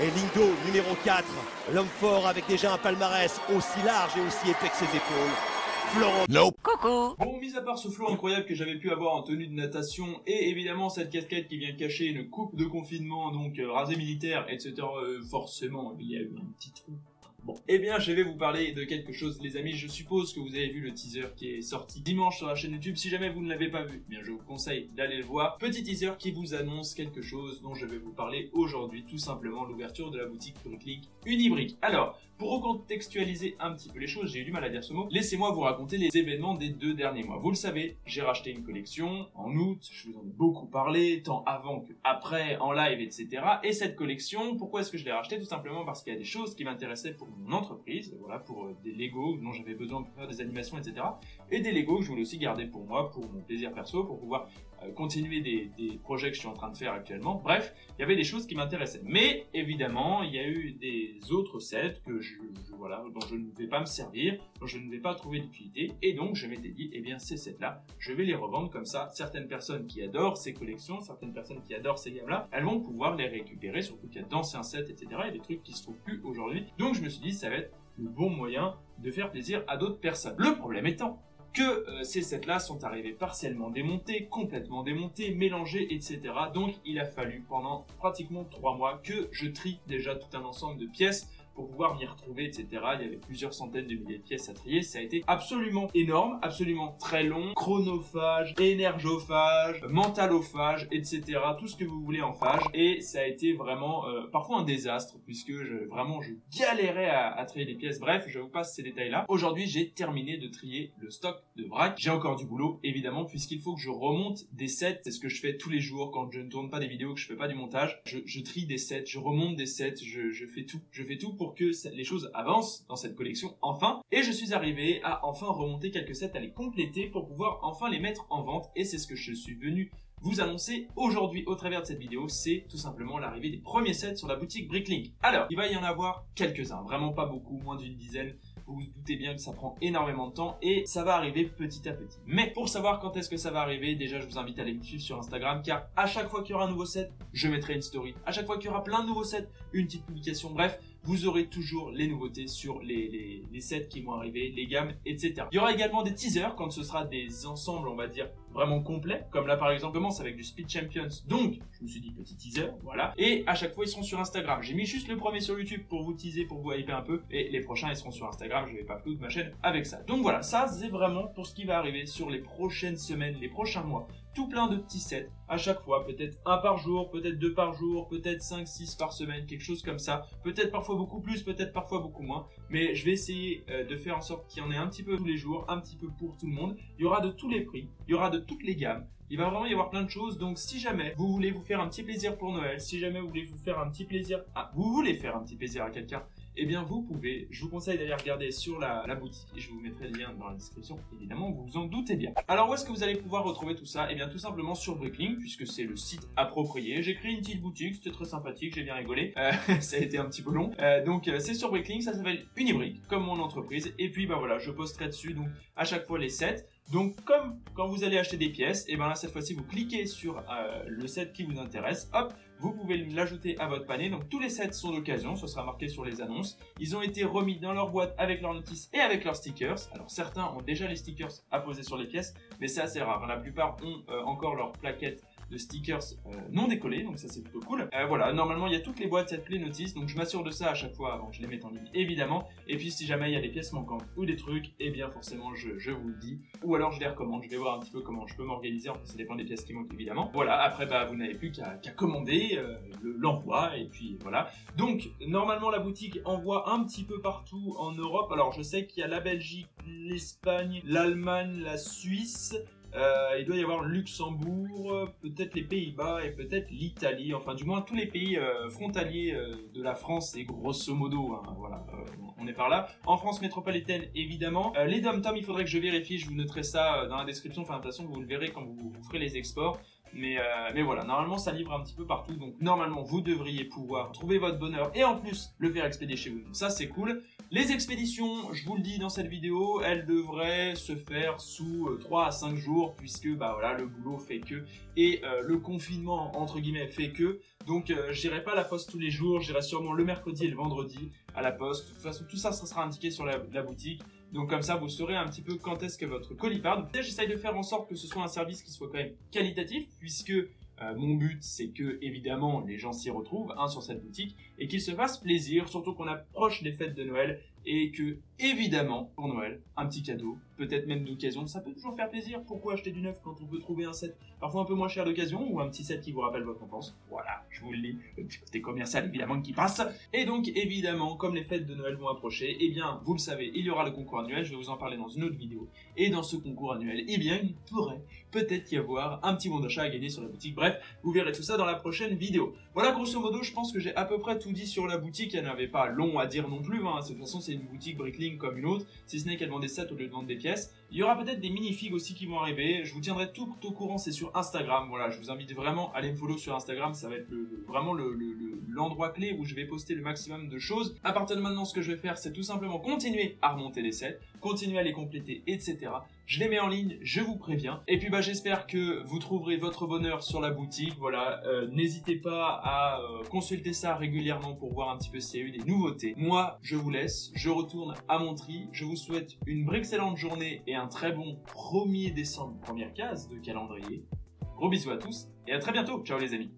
Et Lindo, numéro 4, l'homme fort avec déjà un palmarès aussi large et aussi épais que ses épaules. Florent. Nope. Coucou Bon, mis à part ce flow incroyable que j'avais pu avoir en tenue de natation et évidemment cette casquette qui vient cacher une coupe de confinement, donc euh, rasée militaire, etc. euh, forcément, il y a eu un petit trou. Bon, eh bien, je vais vous parler de quelque chose, les amis. Je suppose que vous avez vu le teaser qui est sorti dimanche sur la chaîne YouTube. Si jamais vous ne l'avez pas vu, eh je vous conseille d'aller le voir. Petit teaser qui vous annonce quelque chose dont je vais vous parler aujourd'hui, tout simplement l'ouverture de la boutique Bricklink Unibrick. Alors, pour recontextualiser un petit peu les choses, j'ai eu du mal à dire ce mot, laissez-moi vous raconter les événements des deux derniers mois. Vous le savez, j'ai racheté une collection en août, je vous en ai beaucoup parlé, tant avant que après, en live, etc. Et cette collection, pourquoi est-ce que je l'ai rachetée Tout simplement parce qu'il y a des choses qui m'intéressaient pour mon entreprise, voilà, pour euh, des Lego dont j'avais besoin pour faire des animations, etc. Et des Lego que je voulais aussi garder pour moi, pour mon plaisir perso, pour pouvoir continuer des, projets que je suis en train de faire actuellement. Bref, il y avait des choses qui m'intéressaient. Mais évidemment, il y a eu des autres sets que je, voilà, dont je ne vais pas me servir, dont je ne vais pas trouver d'utilité. Et donc, je m'étais dit, eh bien, ces sets-là, je vais les revendre comme ça. Certaines personnes qui adorent ces collections, certaines personnes qui adorent ces gammes-là, elles vont pouvoir les récupérer, surtout qu'il y a d'anciens sets, etc. Il y a des trucs qui se trouvent plus aujourd'hui. Donc, je me suis dit, ça va être le bon moyen de faire plaisir à d'autres personnes. Le problème étant que euh, ces sets-là sont arrivés partiellement démontés, complètement démontés, mélangés, etc. Donc il a fallu pendant pratiquement trois mois que je trie déjà tout un ensemble de pièces pour pouvoir m'y retrouver, etc. Il y avait plusieurs centaines de milliers de pièces à trier. Ça a été absolument énorme, absolument très long, chronophage, énergophage, mentalophage, etc. Tout ce que vous voulez en phage. Et ça a été vraiment euh, parfois un désastre puisque je, vraiment je galérais à, à trier les pièces. Bref, je vous passe ces détails-là. Aujourd'hui, j'ai terminé de trier le stock de vrac. J'ai encore du boulot, évidemment, puisqu'il faut que je remonte des sets. C'est ce que je fais tous les jours quand je ne tourne pas des vidéos, que je fais pas du montage. Je, je trie des sets, je remonte des sets, je, je fais tout. Je fais tout pour que les choses avancent dans cette collection enfin. Et je suis arrivé à enfin remonter quelques sets, à les compléter pour pouvoir enfin les mettre en vente. Et c'est ce que je suis venu vous annoncer aujourd'hui au travers de cette vidéo, c'est tout simplement l'arrivée des premiers sets sur la boutique Bricklink. Alors, il va y en avoir quelques-uns, vraiment pas beaucoup, moins d'une dizaine. Vous vous doutez bien que ça prend énormément de temps et ça va arriver petit à petit. Mais pour savoir quand est-ce que ça va arriver, déjà je vous invite à aller me suivre sur Instagram car à chaque fois qu'il y aura un nouveau set, je mettrai une story. À chaque fois qu'il y aura plein de nouveaux sets, une petite publication. Bref, vous aurez toujours les nouveautés sur les, les, les sets qui vont arriver, les gammes, etc. Il y aura également des teasers quand ce sera des ensembles, on va dire, vraiment complets. Comme là par exemple, commence avec du Speed Champions. Donc, me suis dit petit teaser, voilà. Et à chaque fois, ils seront sur Instagram. J'ai mis juste le premier sur YouTube pour vous teaser, pour vous hyper un peu. Et les prochains, ils seront sur Instagram. Je vais pas flouter ma chaîne avec ça. Donc voilà, ça c'est vraiment pour ce qui va arriver sur les prochaines semaines, les prochains mois tout plein de petits sets à chaque fois, peut-être un par jour, peut-être deux par jour, peut-être 5, 6 par semaine, quelque chose comme ça. Peut-être parfois beaucoup plus, peut-être parfois beaucoup moins. Mais je vais essayer euh, de faire en sorte qu'il y en ait un petit peu tous les jours, un petit peu pour tout le monde. Il y aura de tous les prix, il y aura de toutes les gammes. Il va vraiment y avoir plein de choses, donc si jamais vous voulez vous faire un petit plaisir pour Noël, si jamais vous voulez vous faire un petit plaisir, à, vous voulez faire un petit plaisir à quelqu'un, eh bien vous pouvez, je vous conseille d'aller regarder sur la, boutique je vous mettrai le lien dans la description, évidemment, vous vous en doutez bien. Alors où est-ce que vous allez pouvoir retrouver tout ça? Eh bien tout simplement sur Bricklink, puisque c'est le site approprié. J'ai créé une petite boutique, c'était très sympathique, j'ai bien rigolé, Euh, ça a été un petit peu long. Euh, donc euh, c'est sur Bricklink, ça s'appelle Unibrick, comme mon entreprise, et puis bah voilà, je posterai dessus donc à chaque fois les sets. Donc comme quand vous allez acheter des pièces, et ben là cette fois-ci vous cliquez sur euh, le set qui vous intéresse, hop, vous pouvez l'ajouter à votre panier. Donc tous les sets sont d'occasion, ce sera marqué sur les annonces. Ils ont été remis dans leur boîte avec leurs notices et avec leurs stickers. Alors certains ont déjà les stickers à poser sur les pièces, mais c'est assez rare. La plupart ont euh, encore leur plaquette de stickers euh, non décollés, donc ça c'est plutôt cool. Euh, voilà, normalement il y a toutes les boîtes, il y a les notices, donc je m'assure de ça à chaque fois avant que je les mette en ligne, évidemment. Et puis si jamais il y a des pièces manquantes ou des trucs, eh bien forcément je, je vous le dis. Ou alors je les recommande, je vais voir un petit peu comment je peux m'organiser, enfin ça dépend des pièces qui manquent évidemment. Voilà, après bah vous n'avez plus qu'à qu'à commander euh, le- l'envoi, et puis voilà. Donc normalement la boutique envoie un petit peu partout en Europe. Alors je sais qu'il y a la Belgique, l'Espagne, l'Allemagne, la Suisse. Euh, il doit y avoir Luxembourg, peut-être les Pays-Bas et peut-être l'Italie. Enfin, du moins tous les pays euh, frontaliers euh, de la France et grosso modo, hein, voilà, on est par là. En France métropolitaine, évidemment. Les dom-tom, il faudrait que je vérifie. Je vous noterai ça dans la description. Enfin, de toute façon, vous le verrez quand vous, vous ferez les exports. Mais, euh, mais voilà, normalement ça livre un petit peu partout, donc normalement vous devriez pouvoir trouver votre bonheur et en plus le faire expédier chez vous. Donc ça c'est cool. Les expéditions, je vous le dis dans cette vidéo, elles devraient se faire sous 3 à 5 jours puisque bah voilà, le boulot fait que et le confinement entre guillemets fait que. Donc euh, j'irai pas à la poste tous les jours, j'irai sûrement le mercredi et le vendredi à la poste. De toute façon, tout ça, sera indiqué sur la, boutique. Donc comme ça, vous saurez un petit peu quand est-ce que votre colis part. J'essaye de faire en sorte que ce soit un service qui soit quand même qualitatif, puisque euh, mon but, c'est que évidemment les gens s'y retrouvent hein, sur cette boutique et qu'ils se fassent plaisir, surtout qu'on approche des fêtes de Noël et que évidemment pour Noël, un petit cadeau, peut-être même d'occasion, ça peut toujours faire plaisir. Pourquoi acheter du neuf quand on peut trouver un set parfois un peu moins cher d'occasion ou un petit set qui vous rappelle votre enfance? Voilà, je vous le dis, le petit côté commercial évidemment qui passe. Et donc évidemment, comme les fêtes de Noël vont approcher, eh bien vous le savez, il y aura le concours annuel, je vais vous en parler dans une autre vidéo. Et dans ce concours annuel, eh bien il pourrait peut-être y avoir un petit bon d'achat à gagner sur la boutique. Bref, vous verrez tout ça dans la prochaine vidéo. Voilà grosso modo, je pense que j'ai à peu près tout dit sur la boutique, elle n'avait pas long à dire non plus, hein. de toute façon c'est une boutique Bricklink comme une autre, si ce n'est qu'elle vend des sets au lieu de vendre des pièces. Il y aura peut-être des minifigs aussi qui vont arriver. Je vous tiendrai tout au courant, c'est sur Instagram. Voilà, je vous invite vraiment à aller me follow sur Instagram. Ça va être vraiment l'endroit clé où je vais poster le maximum de choses. À partir de maintenant, ce que je vais faire, c'est tout simplement continuer à remonter les sets, continuer à les compléter, etc. Je les mets en ligne, je vous préviens. Et puis bah j'espère que vous trouverez votre bonheur sur la boutique. Voilà, euh, n'hésitez pas à euh, consulter ça régulièrement pour voir un petit peu s'il y a eu des nouveautés. Moi, je vous laisse, je retourne à mon tri. Je vous souhaite une excellente journée et un très bon 1er décembre, première case de calendrier. Gros bisous à tous et à très bientôt. Ciao les amis.